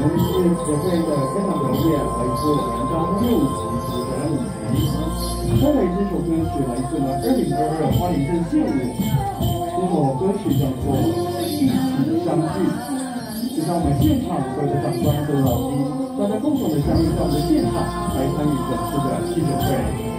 我们是准备的非常热烈，来自我们张六级的表演舞台。再来这首歌曲来自我们二零二二花莲镇线舞，这首歌曲叫做《一起相聚》。就像我们现场所有的长官和老师，大家共同的相遇在我们的现场来参与本次的记者会。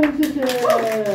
谢谢。